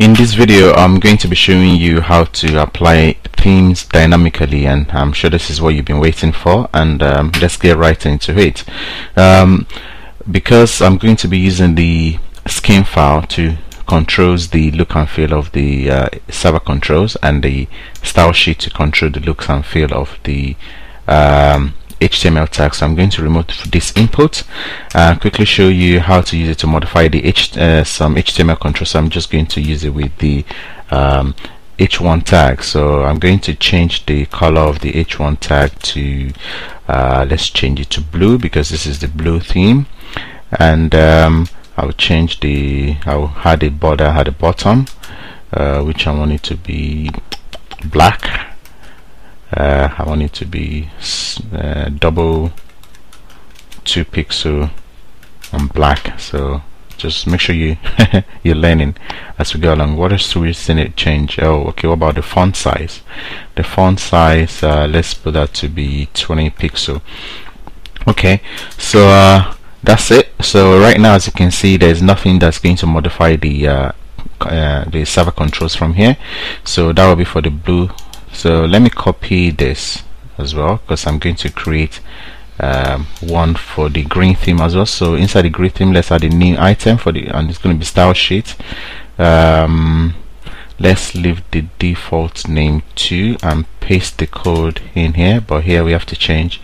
In this video I'm going to be showing you how to apply themes dynamically and I'm sure this is what you've been waiting for and um, let's get right into it. Um, because I'm going to be using the skin file to controls the look and feel of the uh, server controls and the style sheet to control the looks and feel of the um, HTML tag. So I'm going to remove this input. Uh, quickly show you how to use it to modify the H uh, some HTML control. So I'm just going to use it with the um, h1 tag. So I'm going to change the color of the h1 tag to uh, let's change it to blue because this is the blue theme. And um, I'll change the I'll add a border at the bottom uh, which I want it to be black uh, I want it to be uh, double 2 pixel on black. So just make sure you you're learning as we go along. What do we see it change oh okay what about the font size? The font size uh, let's put that to be 20 pixel. Okay so uh, that's it. So right now as you can see there's nothing that's going to modify the uh, uh, the server controls from here. So that will be for the blue so let me copy this as well because I'm going to create um, one for the green theme as well. So inside the green theme let's add a new item for the and it's going to be style sheet. Um, let's leave the default name to and paste the code in here but here we have to change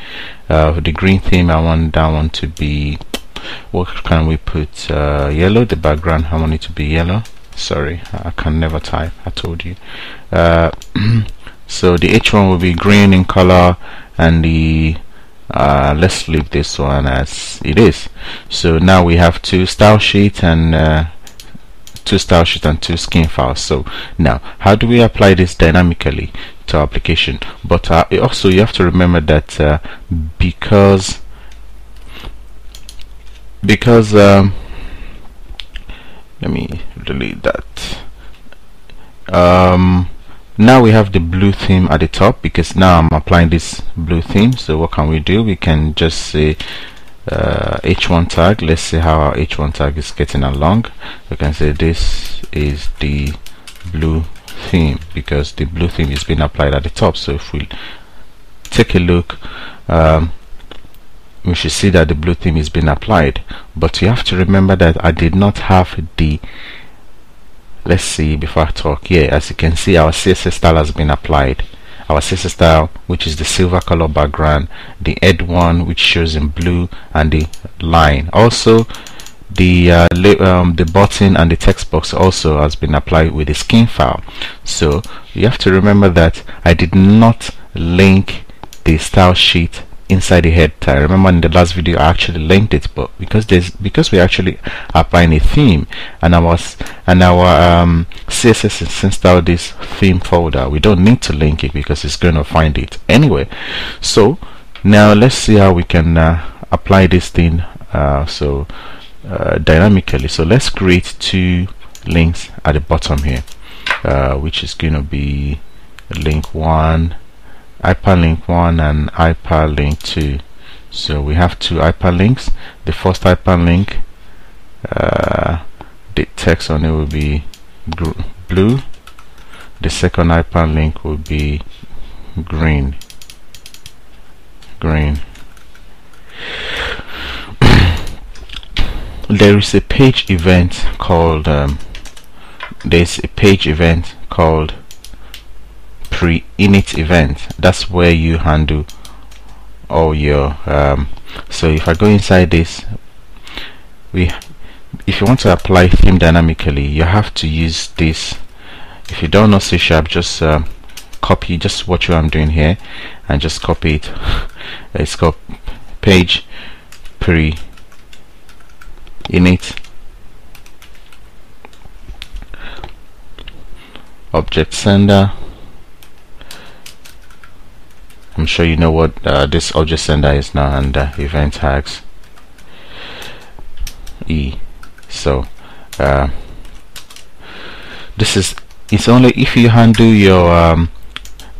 uh, the green theme. I want that one to be what can we put uh, yellow? The background I want it to be yellow. Sorry I can never type I told you. Uh, so the h1 will be green in color and the uh, let's leave this one as it is. So now we have two style sheet and uh, two style sheet and two skin files. So now how do we apply this dynamically to our application? But uh, also you have to remember that uh, because because um, let me delete that. Um, now we have the blue theme at the top because now I'm applying this blue theme. So what can we do? We can just say uh, h1 tag. Let's see how our h1 tag is getting along. We can say this is the blue theme because the blue theme is being applied at the top. So if we take a look um, we should see that the blue theme is being applied. But you have to remember that I did not have the let's see before I talk. Here as you can see our CSS style has been applied. Our CSS style which is the silver color background the head one which shows in blue and the line. Also the uh, um, the button and the text box also has been applied with the skin file. So you have to remember that I did not link the style sheet inside the head tag remember in the last video I actually linked it but because there's because we actually applying a theme and our and our um, CSS is installed this theme folder. We don't need to link it because it's going to find it anyway. So now let's see how we can uh, apply this thing uh, so uh, dynamically. So let's create two links at the bottom here uh, which is going to be link one hyperlink 1 and hyperlink 2 so we have two hyperlinks. The first hyperlink uh, the text on it will be blue. The second hyperlink will be green. Green. There is a page event called um, there's a page event called pre-init event. That's where you handle all your um, so if I go inside this we if you want to apply theme dynamically you have to use this. If you don't know C sharp just uh, copy just what I'm doing here and just copy it. It's called page pre init object sender I'm sure you know what uh, this object sender is now under EventArgs E so uh, this is it's only if you handle your um,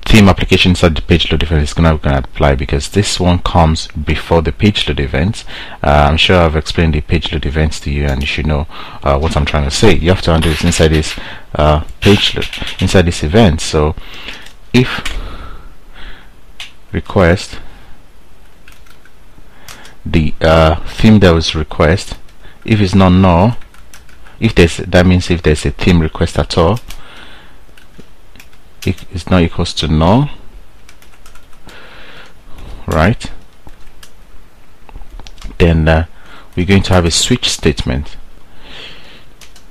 theme application inside the page load event not going to apply because this one comes before the page load event. Uh, I'm sure I've explained the page load events to you and you should know uh, what I'm trying to say. You have to handle this inside this uh, page load, inside this event. So if request. The uh, theme that was request if it's not null if there's that means if there's a theme request at all it's not equals to null right? Then uh, we're going to have a switch statement.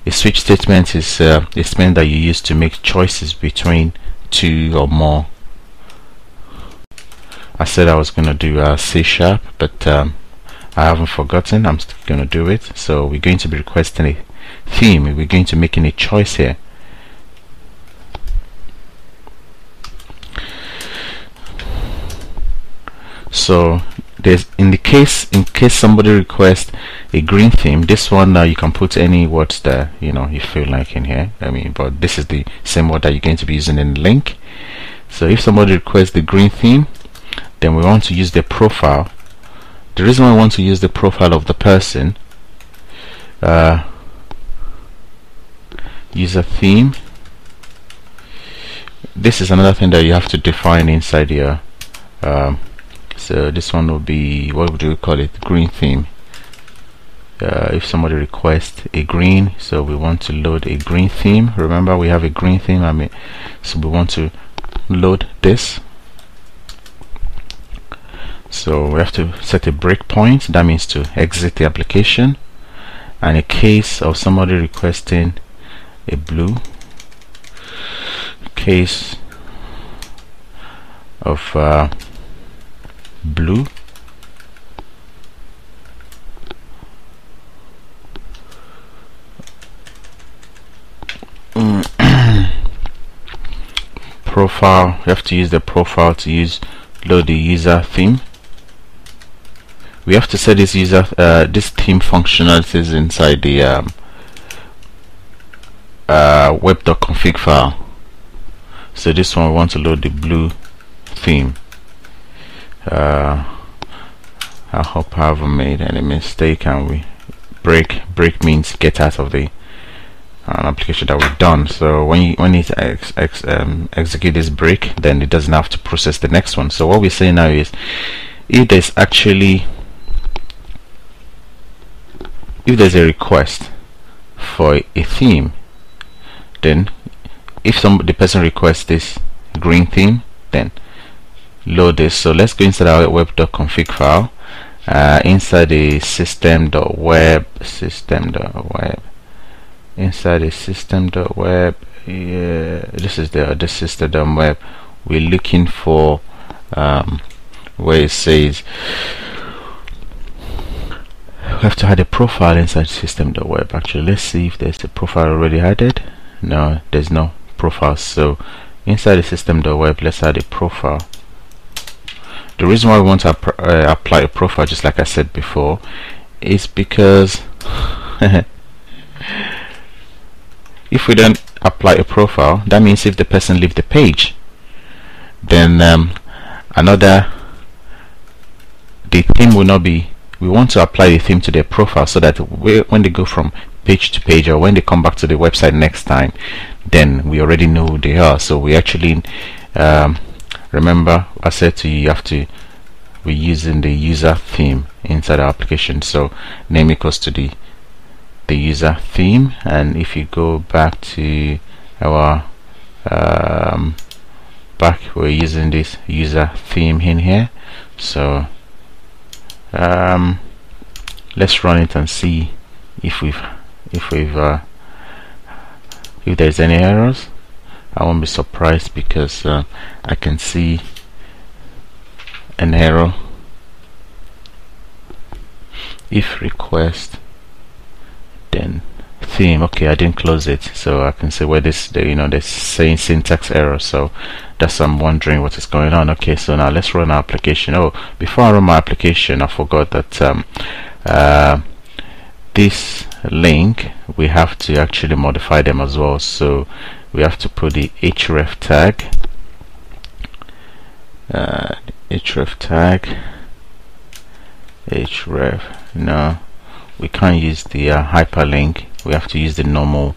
A switch statement is uh, a statement that you use to make choices between two or more I said I was going to do uh, C sharp but um, I haven't forgotten. I'm still going to do it. So we're going to be requesting a theme. We're going to make a choice here. So there's in the case in case somebody requests a green theme this one now uh, you can put any words there you know you feel like in here. I mean but this is the same word that you're going to be using in the link. So if somebody requests the green theme then we want to use the profile. The reason I want to use the profile of the person uh, user theme. This is another thing that you have to define inside here um, so this one will be what would you call it? Green theme. Uh, if somebody requests a green so we want to load a green theme. Remember we have a green theme I mean so we want to load this so we have to set a breakpoint that means to exit the application. And a case of somebody requesting a blue case of uh, blue. Profile you have to use the profile to use load the user theme we have to set this user uh, this theme functionalities inside the um, uh, web.config file. So this one we want to load the blue theme. Uh, I hope I haven't made any mistake and we break break means get out of the uh, application that we've done. So when you when it ex, ex, um, execute this break then it doesn't have to process the next one. So what we say now is if there's actually if there's a request for a theme then if some the person requests this green theme then load this. So let's go inside our web.config file uh, inside the system.web system.web inside the system.web yeah, this is the the system.web we're looking for um, where it says have to add a profile inside system.web actually let's see if there's a profile already added. No there's no profile. So inside the system.web let's add a profile. The reason why we want to uh, apply a profile just like I said before is because if we don't apply a profile that means if the person leave the page then um, another the theme will not be we want to apply the theme to their profile so that when they go from page to page or when they come back to the website next time then we already know who they are. So we actually um, remember I said to you you have to we're using the user theme inside our application. So name equals to the the user theme. And if you go back to our um, back we're using this user theme in here. So um, let's run it and see if we've if we've uh, if there's any errors. I won't be surprised because uh, I can see an error. If request then theme. Okay I didn't close it so I can see where this you know this saying syntax error. So that's I'm wondering what is going on. Okay so now let's run our application. Oh before I run my application I forgot that um, uh, this link we have to actually modify them as well. So we have to put the href tag uh, href tag href no we can't use the uh, hyperlink. We have to use the normal